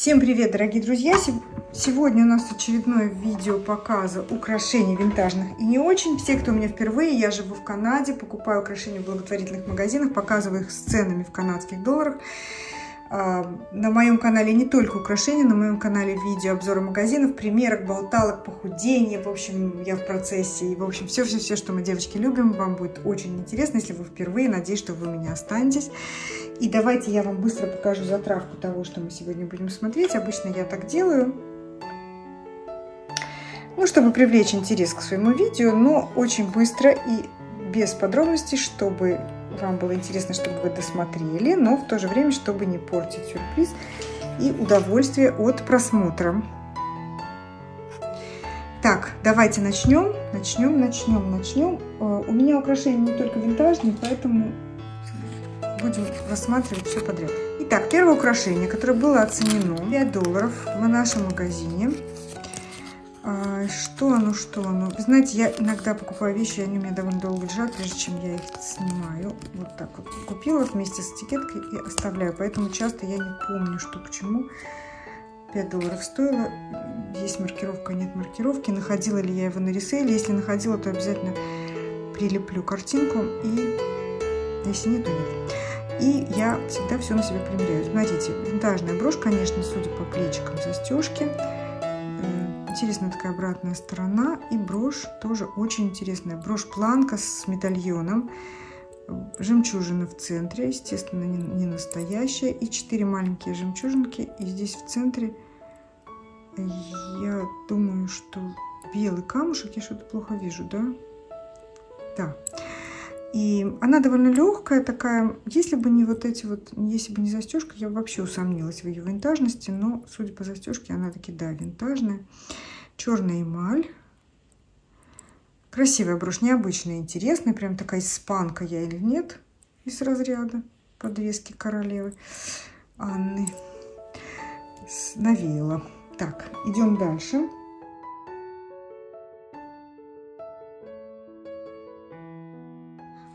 Всем привет, дорогие друзья! Сегодня у нас очередное видео показа украшений винтажных и не очень. Все, кто у меня впервые, я живу в Канаде, покупаю украшения в благотворительных магазинах, показываю их с ценами в канадских долларах. А, на моем канале не только украшения, на моем канале видео обзоры магазинов, примерок, болталок, похудения. В общем, я в процессе. И, в общем, все-все-все, что мы, девочки, любим, вам будет очень интересно, если вы впервые. Надеюсь, что вы у меня останетесь. И давайте я вам быстро покажу затравку того, что мы сегодня будем смотреть. Обычно я так делаю. Ну, чтобы привлечь интерес к своему видео, но очень быстро и без подробностей, чтобы вам было интересно, чтобы вы досмотрели, но в то же время, чтобы не портить сюрприз и удовольствие от просмотра. Так, давайте начнем, начнем, начнем, начнем. Э, у меня украшения не только винтажные, поэтому будем рассматривать все подряд. Итак, первое украшение, которое было оценено 5 долларов в нашем магазине. Что оно, что оно? Вы знаете, я иногда покупаю вещи, они у меня довольно долго лежат, прежде чем я их снимаю. Вот так вот купила вместе с этикеткой и оставляю. Поэтому часто я не помню, что к чему. 5 долларов стоило. Есть маркировка, нет маркировки. Находила ли я его на реселе? Если находила, то обязательно прилеплю картинку. И если нет, то нет. И я всегда все на себя примеряю. Смотрите, винтажная брошь, конечно, судя по плечикам застежки. Интересная такая обратная сторона. И брошь тоже очень интересная. Брошь-планка с медальоном. Жемчужина в центре, естественно, не настоящая. И четыре маленькие жемчужинки. И здесь в центре, я думаю, что белый камушек. Я что-то плохо вижу, да? Да. И она довольно легкая такая. Если бы не вот эти вот, если бы не застежка, я бы вообще усомнилась в ее винтажности. Но, судя по застежке, она таки, да, винтажная. Черная эмаль. Красивая брошь, необычная, интересная. Прям такая испанка я или нет из разряда подвески королевы Анны. Навеяла. Так, идем дальше.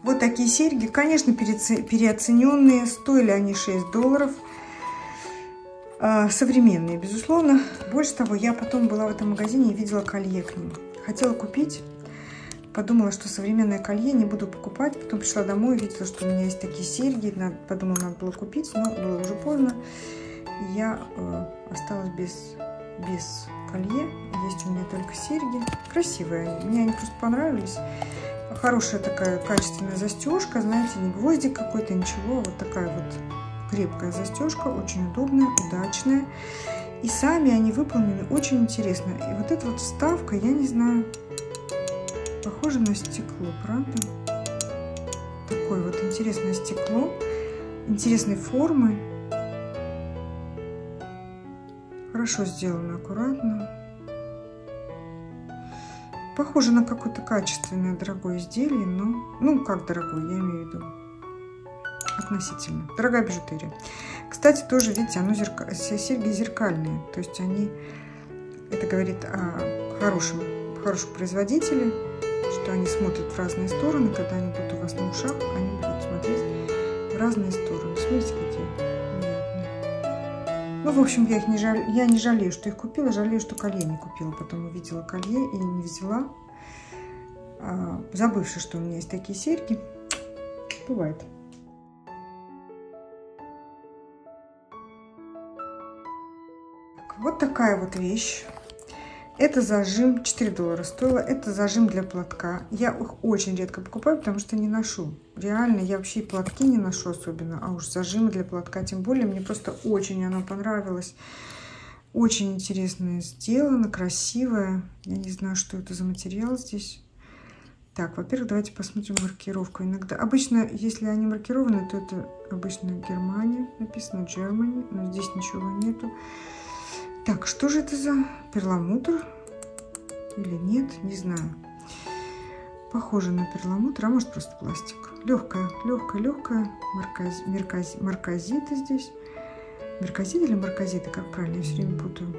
Вот такие серьги, конечно, переоцененные. Стоили они 6 долларов. А, современные, безусловно. Больше того, я потом была в этом магазине и видела колье к ним. Хотела купить. Подумала, что современное колье не буду покупать. Потом пришла домой, видела, что у меня есть такие серьги. Подумала, надо было купить, но было уже поздно. Я э, осталась без, без колье. Есть у меня только серьги. Красивые. Мне они просто понравились. Хорошая такая качественная застежка, знаете, не гвоздик какой-то, ничего, вот такая вот крепкая застежка, очень удобная, удачная. И сами они выполнены очень интересно. И вот эта вот вставка, я не знаю, похоже на стекло, правда? Такое вот интересное стекло, интересной формы. Хорошо сделано, аккуратно. Похоже на какое-то качественное дорогое изделие, но... Ну, как дорогое, я имею в виду. Относительно. Дорогая бижутерия. Кстати, тоже, видите, оно зерка... серьги зеркальные. То есть они... Это говорит о хорошем, хорошем производителе, что они смотрят в разные стороны. Когда они будут у вас на ушах, они будут смотреть в разные стороны. Смотрите, ну, в общем, я их не жалею, я не жалею, что их купила, жалею, что колье не купила. Потом увидела колье и не взяла, а, забывши, что у меня есть такие серьги. Бывает. Вот такая вот вещь. Это зажим, 4 доллара стоило. Это зажим для платка. Я их очень редко покупаю, потому что не ношу. Реально, я вообще и платки не ношу особенно. А уж зажимы для платка тем более. Мне просто очень оно понравилось. Очень интересно сделано, красивое. Я не знаю, что это за материал здесь. Так, во-первых, давайте посмотрим маркировку. Иногда, обычно, если они маркированы, то это обычно Германия, написано Germany, но здесь ничего нету. Так, что же это за перламутр? Или нет, не знаю. Похоже на перламутр, а может просто пластик. Легкая, легкая, легкая. Марказ, мерказ, марказиты здесь. Мерказит или марказиты, как правильно, я все время путаю.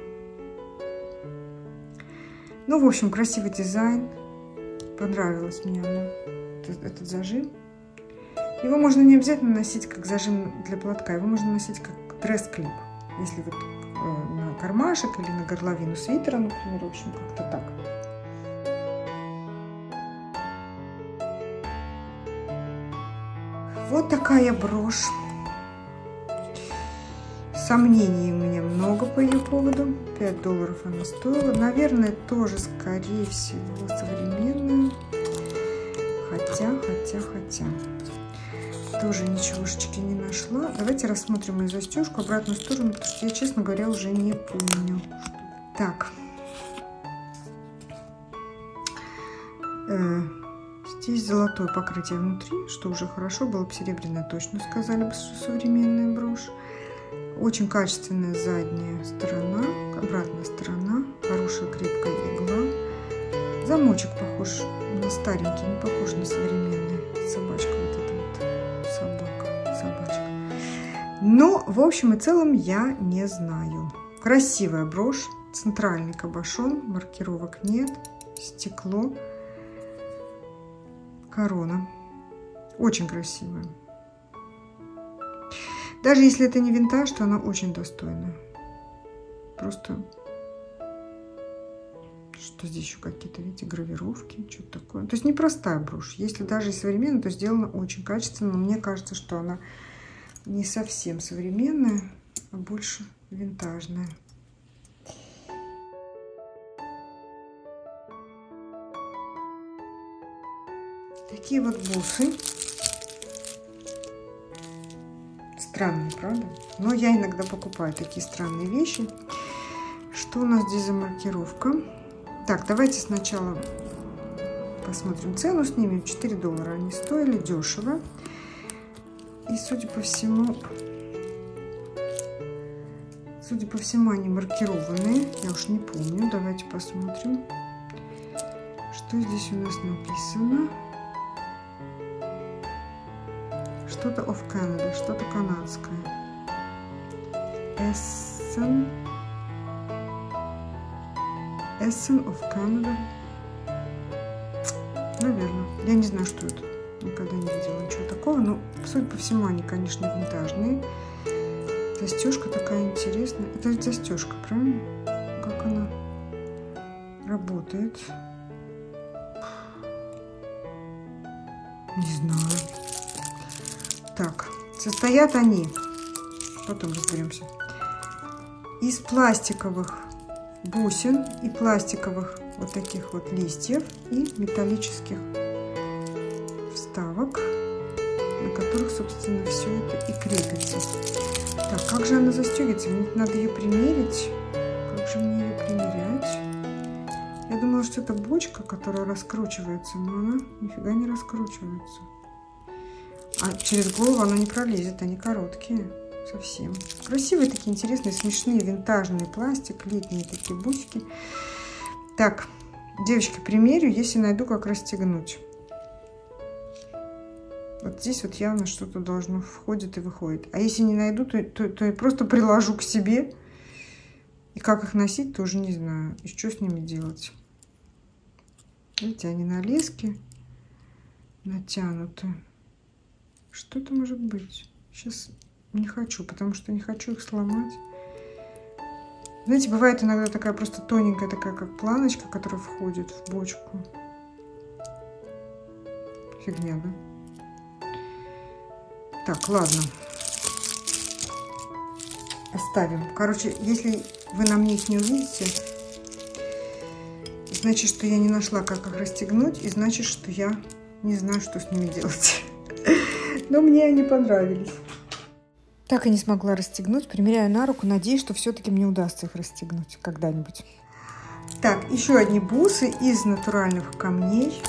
Ну, в общем, красивый дизайн. Понравилось мне оно, этот, этот зажим. Его можно не обязательно носить как зажим для платка, его можно носить как дресс-клип. Если вот э, кармашек или на горловину свитера, например. В общем, как-то так. Вот такая брошь. Сомнений у меня много по ее поводу. 5 долларов она стоила. Наверное, тоже, скорее всего, современная. Хотя, хотя, хотя. Тоже ничегошечки не нашла. Давайте рассмотрим ее застежку, обратную сторону, потому что я, честно говоря, уже не помню. Так. Э, здесь золотое покрытие внутри, что уже хорошо. Было бы серебряное, точно сказали бы, что современная брошь. Очень качественная задняя сторона, обратная сторона, хорошая крепкая игла. Замочек похож на старенький, не похож на современный. Собачка Но, в общем и целом, я не знаю. Красивая брошь, центральный кабошон, маркировок нет, стекло, корона. Очень красивая. Даже если это не винтаж, то она очень достойная. Просто что здесь еще какие-то, видите, гравировки, что-то такое. То есть непростая брошь. Если даже современная, то сделана очень качественно. Но мне кажется, что она не совсем современная, а больше винтажная. Такие вот бусы. Странные, правда? Но я иногда покупаю такие странные вещи. Что у нас здесь за маркировка? Так, давайте сначала посмотрим цену, снимем 4 доллара. Они стоили дешево. И судя по всему, судя по всему, они маркированные. Я уж не помню. Давайте посмотрим, что здесь у нас написано. Что-то of Canada, что-то канадское. Essen. Essen of Canada. Наверное. Я не знаю, что это. Никогда не видела ничего такого. Но, судя по всему, они, конечно, винтажные. Застежка такая интересная. Это ведь застежка, правильно? Как она работает? Не знаю. Так, состоят они, потом разберемся, из пластиковых бусин и пластиковых вот таких вот листьев и металлических вставок, на которых, собственно, все это и крепится. Так, как же она застегивается? Мне надо ее примерить. Как же мне ее примерять? Я думала, что это бочка, которая раскручивается, но она нифига не раскручивается. А через голову она не пролезет, они короткие совсем. Красивые такие интересные, смешные, винтажные пластик, летние такие бусики. Так, девочки, примерю, если найду, как расстегнуть. Вот здесь вот явно что-то должно входит и выходит. А если не найду, то, то, то я просто приложу к себе. И как их носить, тоже не знаю. И что с ними делать. Видите, они на леске натянуты. Что это может быть? Сейчас не хочу, потому что не хочу их сломать. Знаете, бывает иногда такая просто тоненькая, такая как планочка, которая входит в бочку. Фигня, да? Так, ладно. Оставим. Короче, если вы на мне их не увидите, значит, что я не нашла, как их расстегнуть, и значит, что я не знаю, что с ними делать но мне они понравились. Так и не смогла расстегнуть, примеряю на руку, надеюсь, что все-таки мне удастся их расстегнуть когда-нибудь. Так, еще одни бусы из натуральных камней.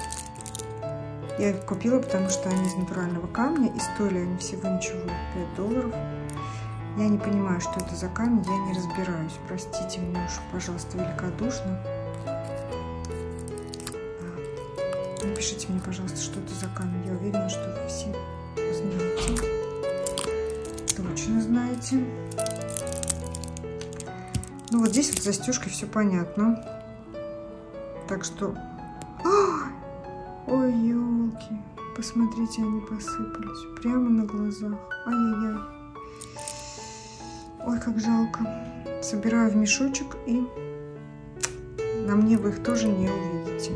Я их купила, потому что они из натурального камня, и стоили они всего ничего, 5 долларов. Я не понимаю, что это за камень, я не разбираюсь. Простите меня уж, пожалуйста, великодушно. Напишите мне, пожалуйста, что это за камень. Я уверена, что вы все знаете. Точно знаете. Ну вот здесь вот застежкой все понятно. Так что... Посмотрите, они посыпались. Прямо на глазах. Ай-яй-яй. Ой, как жалко. собираю в мешочек и на мне вы их тоже не увидите.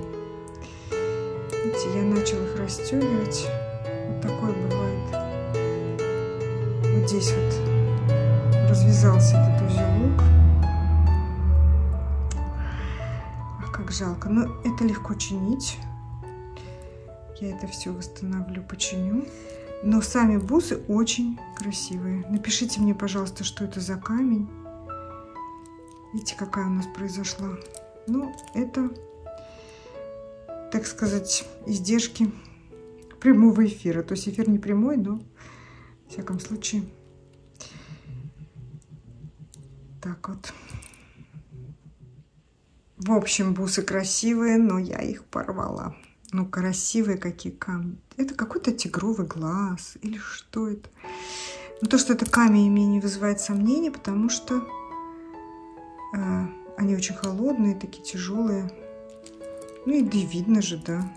Видите, я начала их расстегивать. Вот такое бывает. Вот здесь вот развязался этот узелок. Ах, как жалко. Но это легко чинить. Я это все восстановлю, починю. Но сами бусы очень красивые. Напишите мне, пожалуйста, что это за камень. Видите, какая у нас произошла. Ну, это, так сказать, издержки прямого эфира. То есть эфир не прямой, но в всяком случае. Так вот. В общем, бусы красивые, но я их порвала. Ну, красивые какие камни. Это какой-то тигровый глаз или что это? Но то, что это камень, мне не вызывает сомнений, потому что э, они очень холодные, такие тяжелые. Ну и да видно же, да.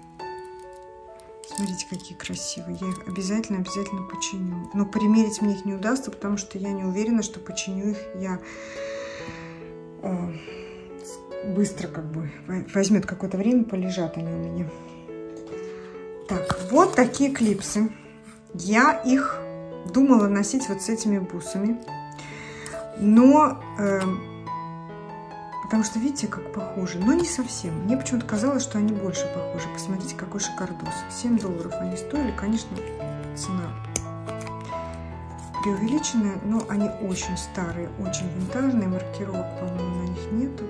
Смотрите, какие красивые. Я их обязательно, обязательно починю. Но примерить мне их не удастся, потому что я не уверена, что починю их я э, быстро как бы. Возьмет какое-то время, полежат они у меня. Так, вот такие клипсы. Я их думала носить вот с этими бусами. Но, э, потому что видите, как похожи. Но не совсем. Мне почему-то казалось, что они больше похожи. Посмотрите, какой шикардос. 7 долларов они стоили. Конечно, цена преувеличенная, но они очень старые, очень винтажные. Маркировок, по-моему, на них нету.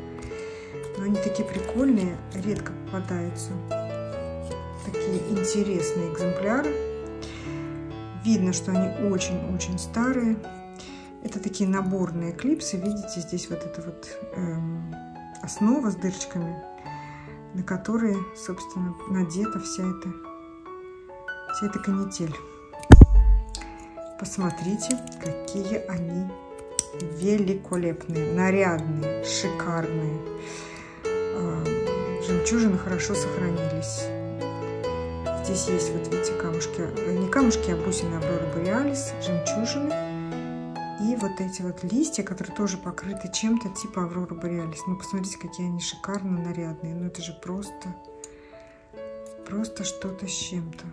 Но они такие прикольные, редко попадаются такие интересные экземпляры. Видно, что они очень-очень старые. Это такие наборные клипсы. Видите, здесь вот эта вот эм, основа с дырочками, на которые, собственно, надета вся эта, вся эта канитель. Посмотрите, какие они великолепные, нарядные, шикарные. Эм, жемчужины хорошо сохранились. Здесь есть, вот видите, камушки, э, не камушки, а бусины Авроры Бореалис, жемчужины. И вот эти вот листья, которые тоже покрыты чем-то типа Авроры Бореалис. Ну, посмотрите, какие они шикарно нарядные. Ну, это же просто, просто что-то с чем-то.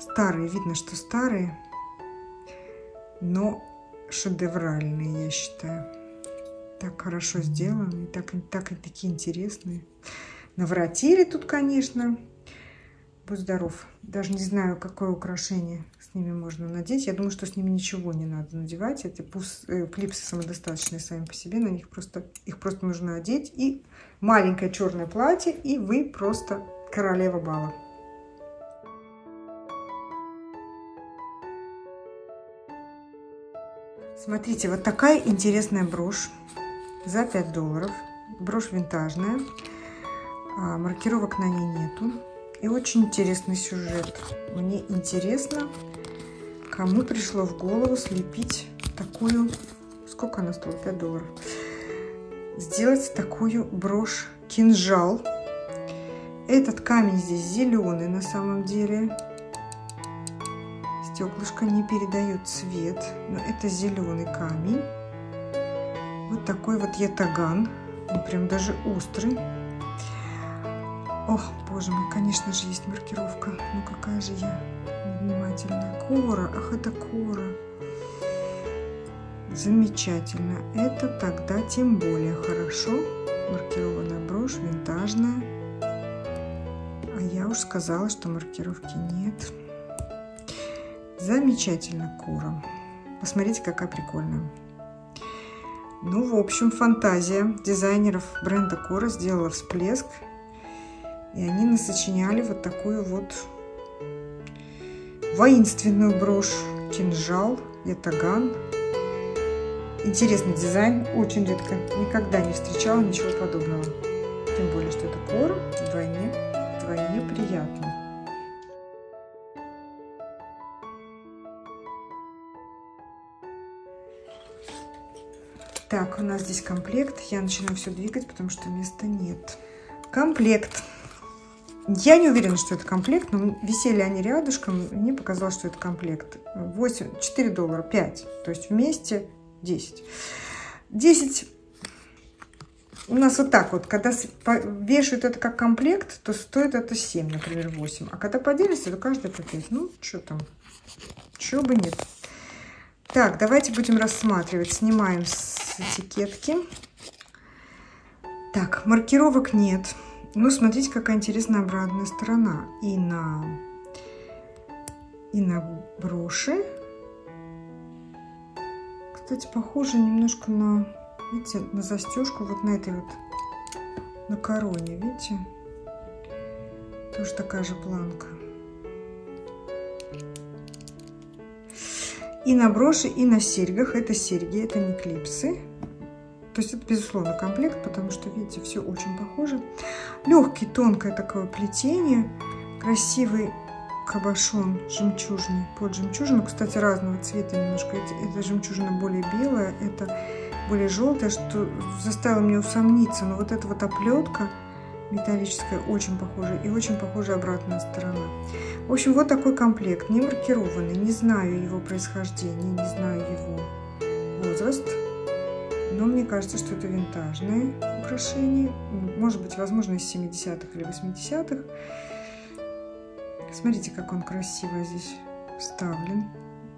Старые, видно, что старые, но шедевральные, я считаю. Так хорошо сделаны, так, так и такие интересные. Наворотили тут, конечно. Будь здоров. Даже не знаю, какое украшение с ними можно надеть. Я думаю, что с ними ничего не надо надевать. Эти пус, э, клипсы самодостаточные сами по себе. На них просто, их просто нужно одеть. И маленькое черное платье, и вы просто королева бала. Смотрите, вот такая интересная брошь за 5 долларов. Брошь винтажная. А, маркировок на ней нету. И очень интересный сюжет. Мне интересно, кому пришло в голову слепить такую... Сколько она стоит? 5 долларов. Сделать такую брошь-кинжал. Этот камень здесь зеленый на самом деле. Стеклышко не передает цвет, но это зеленый камень. Вот такой вот ятаган. Он прям даже острый. Ох, боже мой, конечно же, есть маркировка. Ну какая же я внимательная. Кора, ах, это кора. Замечательно. Это тогда тем более хорошо. Маркированная брошь, винтажная. А я уж сказала, что маркировки нет. Замечательно, кора. Посмотрите, какая прикольная. Ну, в общем, фантазия дизайнеров бренда Кора сделала всплеск и они насочиняли вот такую вот воинственную брошь, кинжал, ятаган. Интересный дизайн, очень редко, никогда не встречала ничего подобного. Тем более, что это кора, вдвойне, вдвойне приятно. Так, у нас здесь комплект. Я начинаю все двигать, потому что места нет. Комплект. Я не уверена, что это комплект, но висели они рядышком, мне показалось, что это комплект. 8, 4 доллара, 5, то есть вместе 10. 10 у нас вот так вот, когда вешают это как комплект, то стоит это 7, например, 8. А когда поделишься, то каждый по 5. Ну, что там, чего бы нет. Так, давайте будем рассматривать. Снимаем с этикетки. Так, маркировок нет. Ну, смотрите, какая интересная обратная сторона. И на, и на броши. Кстати, похоже немножко на Видите, на застежку вот на этой вот, на короне, видите? Тоже такая же планка. И на броши, и на серьгах. Это серьги, это не клипсы. То есть это, безусловно, комплект, потому что, видите, все очень похоже. Легкий, тонкое такое плетение. Красивый кабошон жемчужный под жемчужину. Кстати, разного цвета немножко. Это, жемчужина более белая, это более желтая, что заставило меня усомниться. Но вот эта вот оплетка металлическая очень похожа и очень похожа обратная сторона. В общем, вот такой комплект, не маркированный, не знаю его происхождение, не знаю его возраст. Но мне кажется, что это винтажное украшение. Может быть, возможно, из 70-х или 80-х. Смотрите, как он красиво здесь вставлен.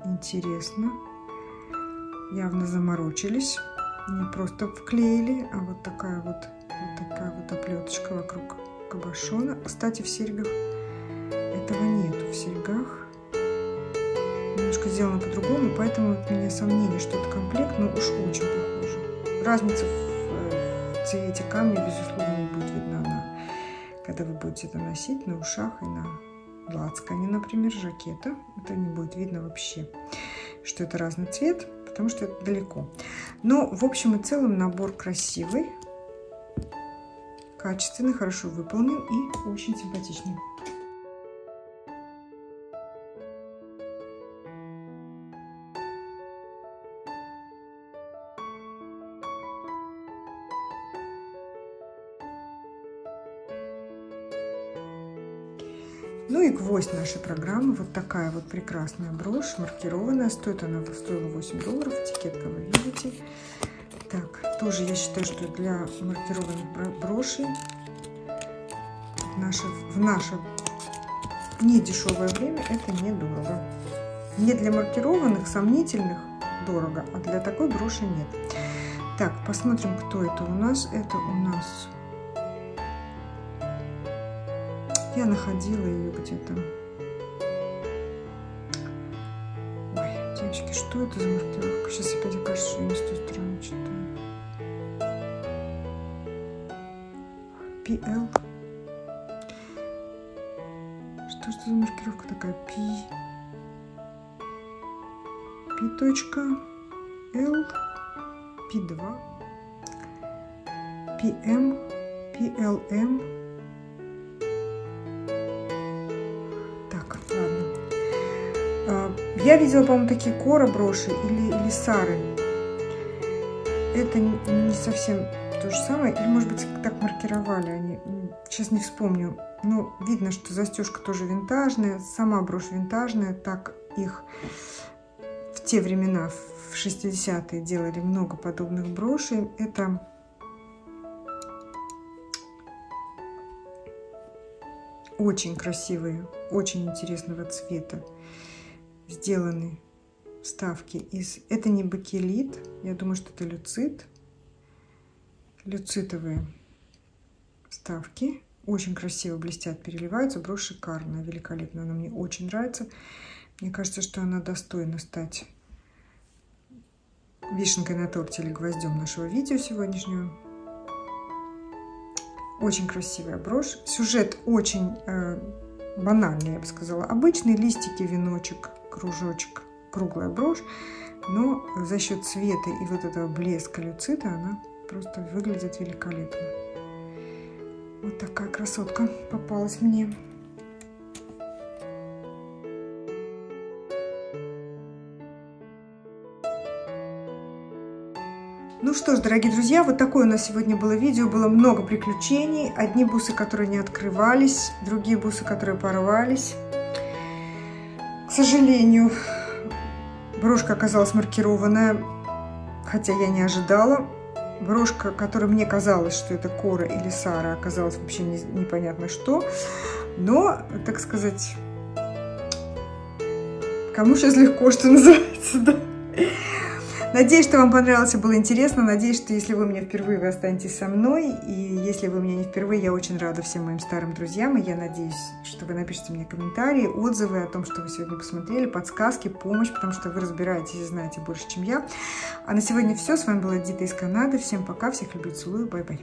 Интересно. Явно заморочились не просто вклеили, а вот такая вот, вот такая вот оплеточка вокруг кабошона. Кстати, в серьгах этого нету. В серьгах немножко сделано по-другому, поэтому у меня сомнение, что это комплект, но уж очень похоже. Разница в, в цвете камня, безусловно, не будет видна, на, когда вы будете это носить на ушах и на лацкане, например, жакета. Это не будет видно вообще, что это разный цвет потому что это далеко. Но, в общем и целом, набор красивый, качественный, хорошо выполнен и очень симпатичный. Ну и гвоздь нашей программы. Вот такая вот прекрасная брошь, маркированная. Стоит она стоила 8 долларов. Этикетка вы видите. Так, тоже я считаю, что для маркированных брошей в наше, в наше не дешевое время это недорого. Не для маркированных, сомнительных дорого, а для такой броши нет. Так, посмотрим, кто это у нас. Это у нас Я находила ее где-то. Ой, девочки, что это за маркировка? Сейчас опять окажется, что я не с той стороны читаю. PL. Что это за маркировка такая? P. P. L. P2. PM. PLM. Я видела, по-моему, такие кора броши или, или сары. Это не совсем то же самое. Или, может быть, так маркировали они. Сейчас не вспомню. Но видно, что застежка тоже винтажная. Сама брошь винтажная. Так их в те времена, в 60-е, делали много подобных брошей. Это очень красивые, очень интересного цвета сделаны вставки из... Это не бакелит, я думаю, что это люцит. Люцитовые вставки. Очень красиво блестят, переливаются. Брошь шикарная, великолепная. Она мне очень нравится. Мне кажется, что она достойна стать вишенкой на торте или гвоздем нашего видео сегодняшнего. Очень красивая брошь. Сюжет очень э, банальный, я бы сказала. Обычные листики, веночек, кружочек, круглая брошь, но за счет цвета и вот этого блеска люцита она просто выглядит великолепно. Вот такая красотка попалась мне. Ну что ж, дорогие друзья, вот такое у нас сегодня было видео. Было много приключений. Одни бусы, которые не открывались, другие бусы, которые порвались. Сожалению, брошка оказалась маркированная, хотя я не ожидала. Брошка, которая мне казалось, что это Кора или Сара, оказалась вообще не, непонятно что. Но, так сказать, кому сейчас легко, что называется, да? Надеюсь, что вам понравилось и было интересно. Надеюсь, что если вы меня впервые, вы останетесь со мной. И если вы меня не впервые, я очень рада всем моим старым друзьям. И я надеюсь, что вы напишите мне комментарии, отзывы о том, что вы сегодня посмотрели, подсказки, помощь, потому что вы разбираетесь и знаете больше, чем я. А на сегодня все. С вами была Дита из Канады. Всем пока, всех люблю, целую, bye-bye.